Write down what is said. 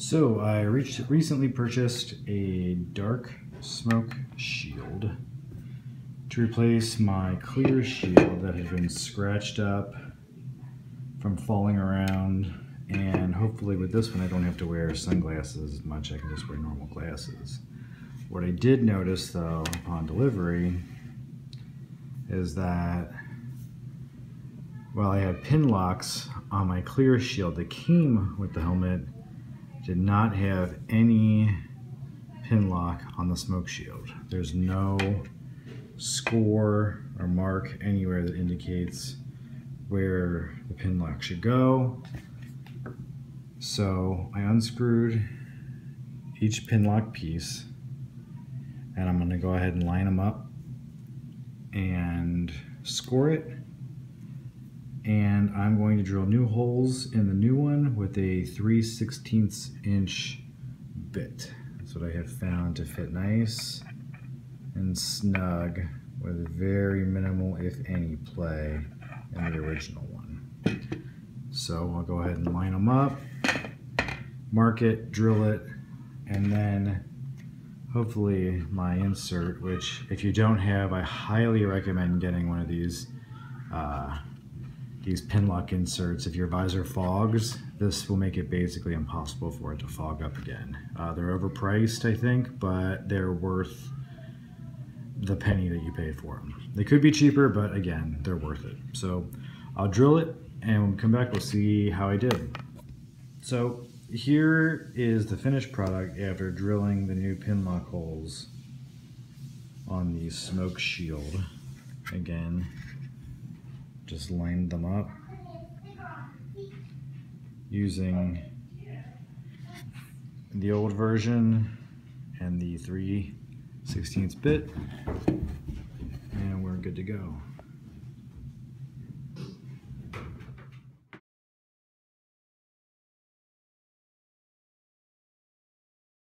So I recently purchased a dark smoke shield to replace my clear shield that had been scratched up from falling around and hopefully with this one I don't have to wear sunglasses as much, I can just wear normal glasses. What I did notice though upon delivery is that while I had Pinlocks on my clear shield that came with the helmet, did not have any Pinlock on the smoke shield. There's no score or mark anywhere that indicates where the Pinlock should go. So I unscrewed each Pinlock piece and I'm going to go ahead and line them up and score it and I'm going to drill new holes in the new one with a 3 16 inch bit. That's what I have found to fit nice and snug with very minimal, if any, play in the original one. So I'll go ahead and line them up, mark it, drill it, and then hopefully my insert, which if you don't have, I highly recommend getting one of these uh, these Pinlock inserts, if your visor fogs, this will make it basically impossible for it to fog up again. Uh, they're overpriced, I think, but they're worth the penny that you paid for them. They could be cheaper, but again, they're worth it. So I'll drill it, and when we come back, we'll see how I did. So here is the finished product after drilling the new Pinlock holes on the smoke shield. Again, just lined them up using the old version and the 3 16th bit and we're good to go.